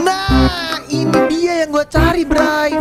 Nah, ini dia yang gue cari, Bray.